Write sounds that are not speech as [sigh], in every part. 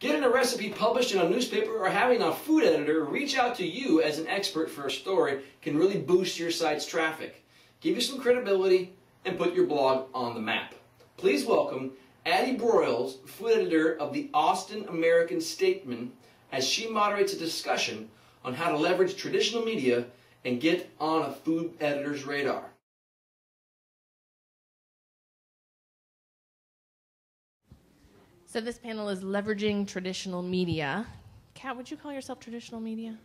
Getting a recipe published in a newspaper or having a food editor reach out to you as an expert for a story can really boost your site's traffic, give you some credibility, and put your blog on the map. Please welcome Addie Broyles, food editor of the Austin American Statesman, as she moderates a discussion on how to leverage traditional media and get on a food editor's radar. So this panel is leveraging traditional media. Kat, would you call yourself traditional media?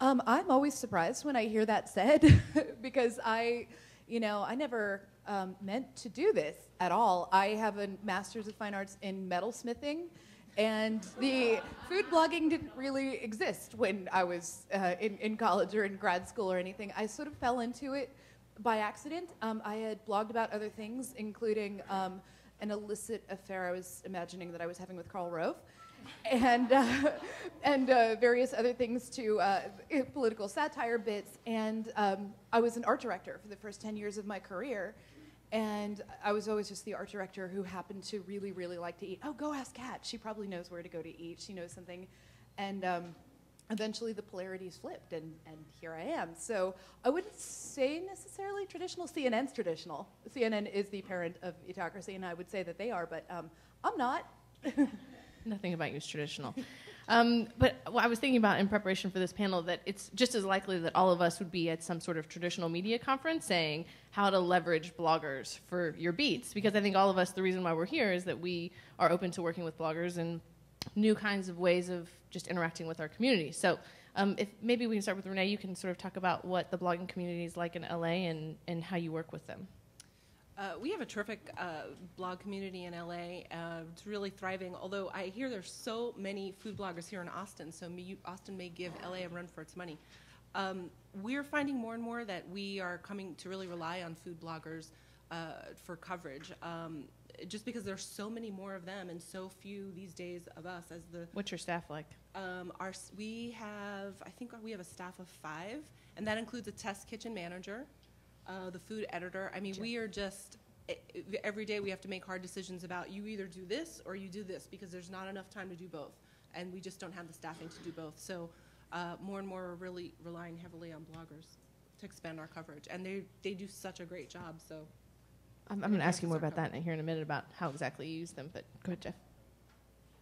Um, I'm always surprised when I hear that said [laughs] because I, you know, I never um, meant to do this at all. I have a master's of fine arts in metalsmithing, and the food blogging didn't really exist when I was uh, in, in college or in grad school or anything. I sort of fell into it by accident. Um, I had blogged about other things, including um, an illicit affair I was imagining that I was having with Karl Rove. And, uh, [laughs] and uh, various other things to uh, political satire bits. And um, I was an art director for the first 10 years of my career. And I was always just the art director who happened to really, really like to eat. Oh, go ask Kat. She probably knows where to go to eat. She knows something. And um, eventually the polarities flipped, and, and here I am. So I wouldn't say necessarily traditional. CNN's traditional. CNN is the parent of Eatocracy, and I would say that they are, but um, I'm not. [laughs] Nothing about you is traditional. Um, but I was thinking about in preparation for this panel that it's just as likely that all of us would be at some sort of traditional media conference saying how to leverage bloggers for your beats. Because I think all of us, the reason why we're here is that we are open to working with bloggers and new kinds of ways of just interacting with our community. So um, if maybe we can start with Rene, you can sort of talk about what the blogging community is like in LA and, and how you work with them. Uh, we have a terrific uh, blog community in LA. Uh, it's really thriving. Although I hear there's so many food bloggers here in Austin, so me, Austin may give LA a run for its money. Um, we're finding more and more that we are coming to really rely on food bloggers uh, for coverage. Um, just because there's so many more of them and so few these days of us as the what's your staff like um, our we have i think we have a staff of five and that includes a test kitchen manager uh, the food editor i mean sure. we are just every day we have to make hard decisions about you either do this or you do this because there's not enough time to do both and we just don't have the staffing to do both so uh, more and more are really relying heavily on bloggers to expand our coverage and they, they do such a great job so I'm, I'm going to ask you more about that here in a minute about how exactly you use them. But go ahead, Jeff.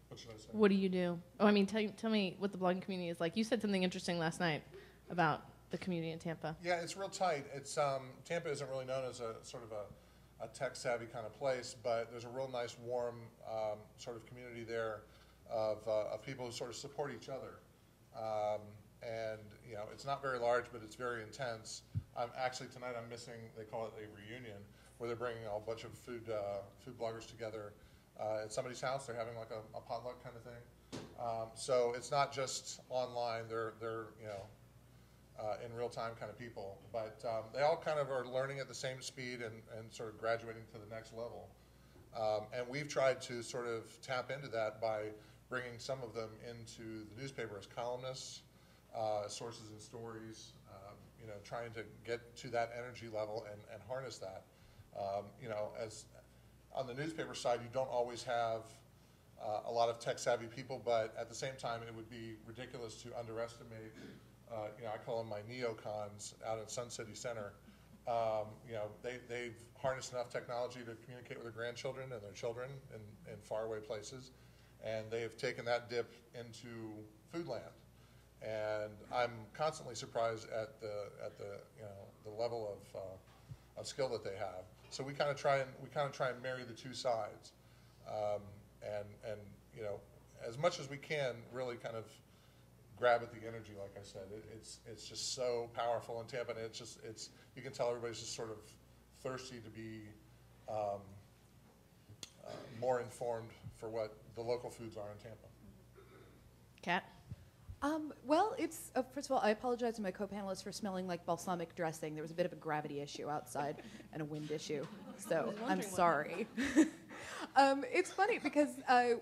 What should I say? What do you do? Oh, I mean, tell, tell me what the blogging community is like. You said something interesting last night about the community in Tampa. Yeah, it's real tight. It's um, Tampa isn't really known as a sort of a, a tech savvy kind of place, but there's a real nice, warm um, sort of community there of, uh, of people who sort of support each other. Um, and you know, it's not very large, but it's very intense. I'm actually tonight. I'm missing. They call it a reunion where they're bringing a bunch of food uh, food bloggers together uh, at somebody's house. They're having like a, a potluck kind of thing. Um, so it's not just online. They're they're you know uh, in real time kind of people, but um, they all kind of are learning at the same speed and, and sort of graduating to the next level. Um, and we've tried to sort of tap into that by bringing some of them into the newspaper as columnists, uh, sources and stories, um, you know, trying to get to that energy level and, and harness that. Um, you know, as on the newspaper side, you don't always have uh, a lot of tech savvy people, but at the same time, it would be ridiculous to underestimate. Uh, you know, I call them my neocons out in Sun City Center. Um, you know, they, they've harnessed enough technology to communicate with their grandchildren and their children in, in faraway places, and they've taken that dip into food land. And I'm constantly surprised at the at the you know the level of uh, of skill that they have. So we kind of try and we kind of try and marry the two sides, um, and and you know as much as we can, really kind of grab at the energy. Like I said, it, it's it's just so powerful in Tampa, and it's just it's you can tell everybody's just sort of thirsty to be um, uh, more informed for what the local foods are in Tampa. Kat. Um, well, it's uh, first of all, I apologize to my co-panelists for smelling like balsamic dressing. There was a bit of a gravity issue outside [laughs] and a wind issue, so I'm sorry. [laughs] um, it's funny because uh,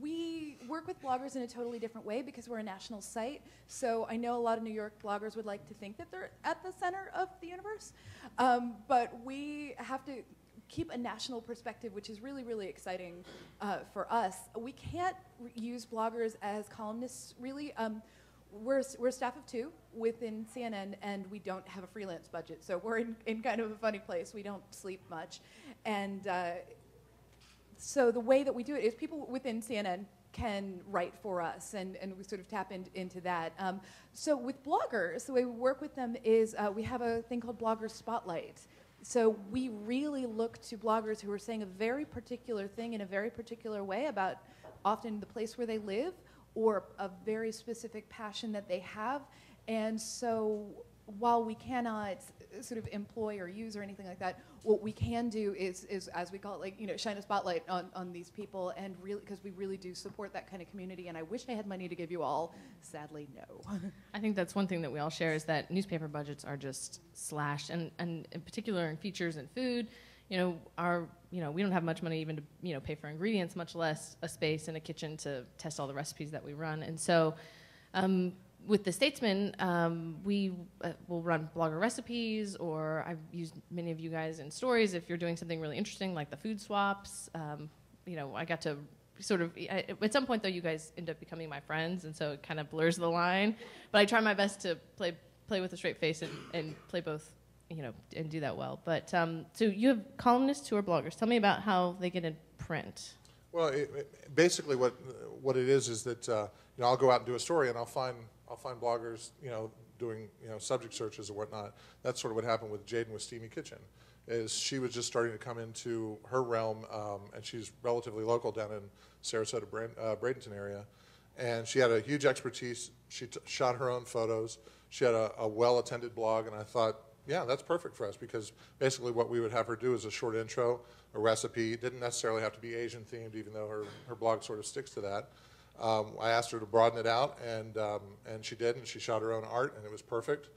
we work with bloggers in a totally different way because we're a national site. So I know a lot of New York bloggers would like to think that they're at the center of the universe, um, but we have to keep a national perspective, which is really, really exciting uh, for us. We can't use bloggers as columnists, really. Um, we're, we're a staff of two within CNN, and we don't have a freelance budget. So we're in, in kind of a funny place. We don't sleep much. And uh, so the way that we do it is people within CNN can write for us, and, and we sort of tap in, into that. Um, so with bloggers, the way we work with them is uh, we have a thing called Blogger Spotlight. So we really look to bloggers who are saying a very particular thing in a very particular way about often the place where they live or a very specific passion that they have. And so while we cannot sort of employ or use or anything like that, what we can do is, is as we call it, like, you know, shine a spotlight on, on these people and really, because we really do support that kind of community. And I wish I had money to give you all. Sadly, no. [laughs] I think that's one thing that we all share is that newspaper budgets are just slashed, and, and in particular in features and food. You know, our you know we don't have much money even to you know pay for ingredients, much less a space in a kitchen to test all the recipes that we run. And so, um, with the Statesman, um, we uh, will run blogger recipes, or I've used many of you guys in stories if you're doing something really interesting like the food swaps. Um, you know, I got to sort of I, at some point though you guys end up becoming my friends and so it kind of blurs the line. But i try my best to play play with a straight face and, and play both you know and do that well. But um, so you have columnists who are bloggers. Tell me about how they get in print. Well, it, it, basically, what what it is is that uh, you know I'll go out and do a story, and I'll find I'll find bloggers, you know, doing you know subject searches or whatnot. That's sort of what happened with Jaden with Steamy Kitchen, is she was just starting to come into her realm, um, and she's relatively local down in Sarasota, Brand, uh, Bradenton area, and she had a huge expertise. She shot her own photos. She had a, a well-attended blog, and I thought, yeah, that's perfect for us because basically what we would have her do is a short intro, a recipe. It didn't necessarily have to be Asian themed, even though her, her blog sort of sticks to that. Um, I asked her to broaden it out, and um, and she did, and she shot her own art, and it was perfect,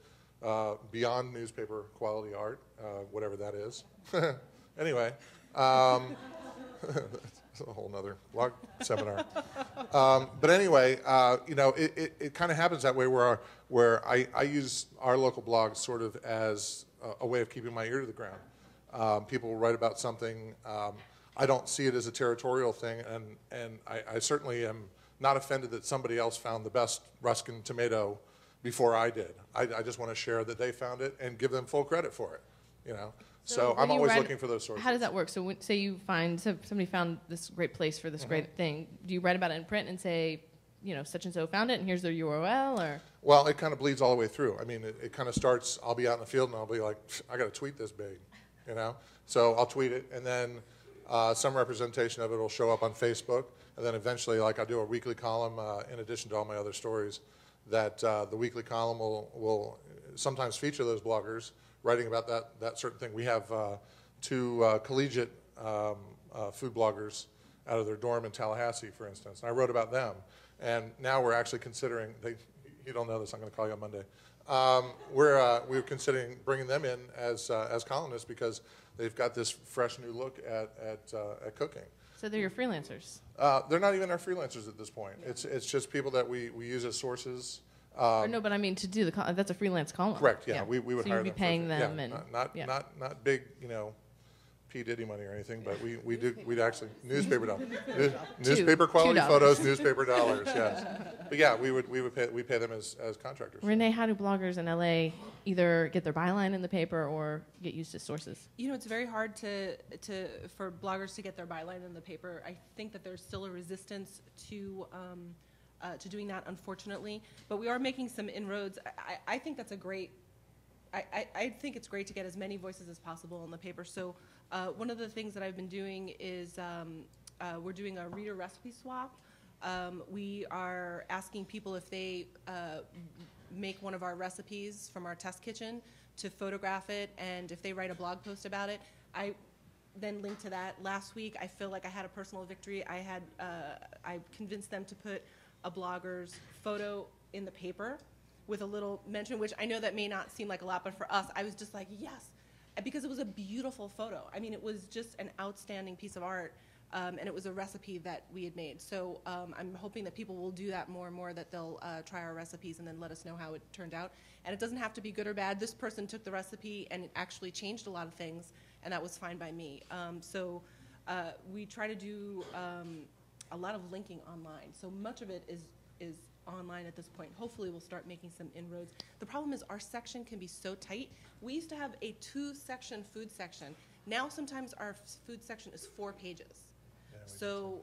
uh, beyond newspaper quality art, uh, whatever that is. [laughs] anyway, um, [laughs] it's a whole nother blog seminar. Um, but anyway, uh, you know, it, it, it kind of happens that way where where I, I use our local blog sort of as a, a way of keeping my ear to the ground. Um, people write about something. Um, I don't see it as a territorial thing, and and I, I certainly am not offended that somebody else found the best Ruskin tomato before I did. I, I just want to share that they found it and give them full credit for it. You know, so, when I'm always looking for those sources. how does that work so when, say you find so somebody found this great place for this great thing do you write about it in print and say you know such and so found it and here's their url or Well, it kind of bleeds all the way through. I mean, it, it kind of starts. I'll be out in the field and I'll be like, I got to tweet this big, you know. So I'll tweet it, and then uh, some representation of it will show up on Facebook, and then eventually, like I'll do a weekly column uh, in addition to all my other stories. That uh, the weekly column will will sometimes feature those bloggers writing about that that certain thing. We have uh, two uh, collegiate um, uh, food bloggers out of their dorm in Tallahassee, for instance, and I wrote about them. And now we're actually considering they you don't know this. I'm going to call you on Monday. Um, we're uh, we're considering bringing them in as as columnists because they've got this fresh new look at at at cooking. So they're your freelancers Uh, they're not even our freelancers at this point. It's it's just people that we, we use as sources. or no but i mean to do the that's a freelance column Correct. Yeah, we, we would so hire you'd be them paying yeah, and not not, yeah. not not big you know. P Diddy money or anything, but we, [laughs] we do we'd actually newspaper [laughs] dollars, newspaper quality Two photos, newspaper [laughs] dollars, yes. But yeah, we would we would pay we pay them as, as contractors. rene how do bloggers in la either get their byline in the paper or get used to sources You know, it's very hard to, to, for bloggers to get their byline in the paper. I think that there's still a resistance to, um, uh, to doing that, unfortunately. But we are making some inroads. I, I, I think that's a great, I, I, I think it's great to get as many voices as possible in the paper. So uh, one of the things that I've been doing is um, uh, we're doing a reader recipe swap. Um, we are asking people if they uh, make one of our recipes from our test kitchen to photograph it, and if they write a blog post about it, I then link to that. Last week, I feel like I had a personal victory. I had uh, I convinced them to put a blogger's photo in the paper with a little mention, which I know that may not seem like a lot, but for us, I was just like, yes, because it was a beautiful photo. I mean, it was just an outstanding piece of art, um, and it was a recipe that we had made. So um, I'm hoping that people will do that more and more, that they'll uh, try our recipes and then let us know how it turned out. And it doesn't have to be good or bad. This person took the recipe and it actually changed a lot of things, and that was fine by me. Um, so uh, we try to do um, a lot of linking online. So much of it is is online at this point. Hopefully, we'll start making some inroads. The problem is our section can be so tight. We used to have a two-section food section. Now, sometimes our f- food section is four pages. Yeah, So,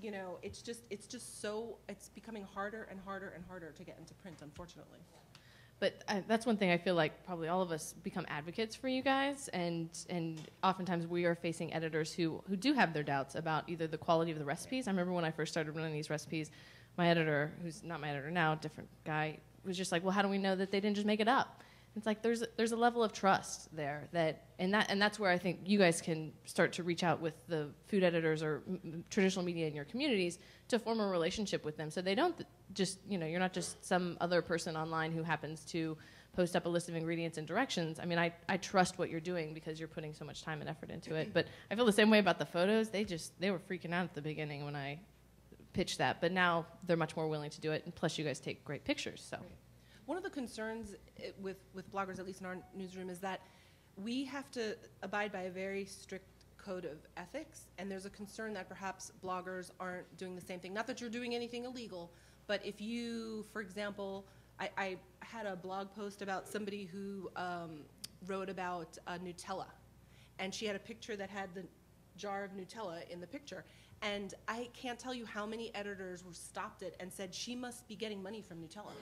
you know, it's just it's just so it's becoming harder and harder and harder to get into print, unfortunately. But I, that's one thing I feel like probably all of us become advocates for you guys, and and oftentimes we are facing editors who who do have their doubts about either the quality of the recipes. I remember when I first started running these recipes, my editor, who's not my editor now, different guy, was just like, "Well, how do we know that they didn't just make it up?" It's like there's there's a level of trust there that and that and that's where I think you guys can start to reach out with the food editors or traditional media in your communities to form a relationship with them so they don't th- just you know you're not just some other person online who happens to post up a list of ingredients and directions. I mean I I trust what you're doing because you're putting so much time and effort into it. But I feel the same way about the photos. They just they were freaking out at the beginning when I pitched that, but now they're much more willing to do it and plus you guys take great pictures. So One of the concerns eh, with, with bloggers, at least in our newsroom, is that we have to abide by a very strict code of ethics, and there's a concern that perhaps bloggers aren't doing the same thing. Not that you're doing anything illegal, but if you, for example, I, I had a blog post about somebody who um, wrote about uh, Nutella, and she had a picture that had the jar of Nutella in the picture. And I can't tell you how many editors were stopped it and said she must be getting money from Nutella.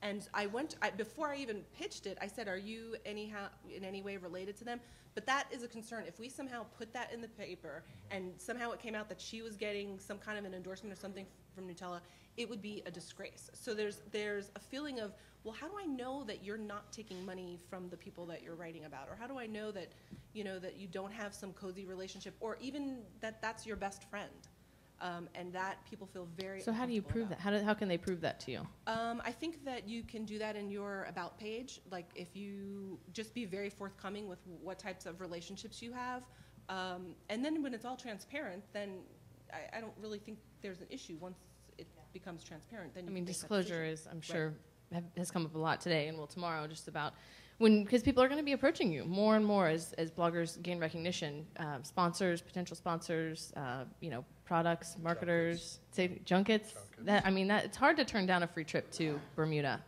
And I went I, before I even pitched it. I said, "Are you anyhow in any way related to them?" But that is a concern. If we somehow put that in the paper and somehow it came out that she was getting some kind of an endorsement or something from Nutella, it would be a disgrace. So there's there's a feeling of, well, how do I know that you're not taking money from the people that you're writing about, or how do I know that, you know, that you don't have some cozy relationship, or even that that's your best friend, um, and that people feel very. So how do you prove about. that? How, do, how can they prove that to you? Um, I think that you can do that in your about page. Like if you just be very forthcoming with what types of relationships you have, um, and then when it's all transparent, then I, I don't really think there's an issue once it becomes transparent. Then I mean, can make that disclosure is, I'm sure, have, has come up a lot today and will tomorrow, just about when because people are going to be approaching you more and more as, as bloggers gain recognition. Um, sponsors, potential sponsors, uh, you know, products, marketers, say junkets. Junkets. That I mean, that it's hard to turn down a free trip to Bermuda,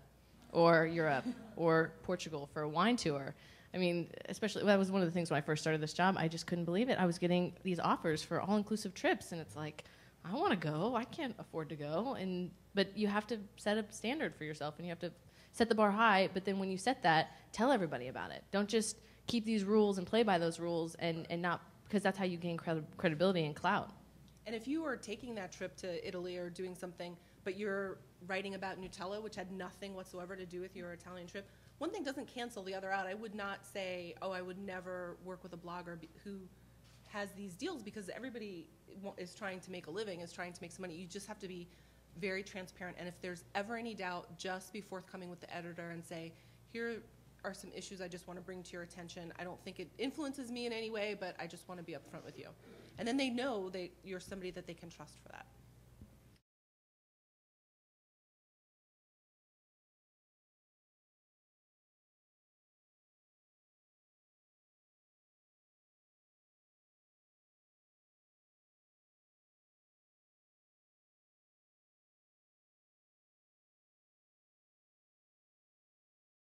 or Europe, or Portugal for a wine tour. I mean, especially that was one of the things when I first started this job. I just couldn't believe it. I was getting these offers for all-inclusive trips, and it's like, I want to go. I can't afford to go, and but you have to set a standard for yourself, and you have to set the bar high. But then when you set that, tell everybody about it. Don't just keep these rules and play by those rules, and and not because that's how you gain credi- credibility and clout. And if you are taking that trip to Italy or doing something, but you're writing about Nutella, which had nothing whatsoever to do with your Italian trip, one thing doesn't cancel the other out. I would not say, oh, I would never work with a blogger who has these deals because everybody is trying to make a living, is trying to make some money. You just have to be very transparent. And if there's ever any doubt, just be forthcoming with the editor and say, here are some issues I just want to bring to your attention. I don't think it influences me in any way, but I just want to be upfront with you. And then they know that you're somebody that they can trust for that.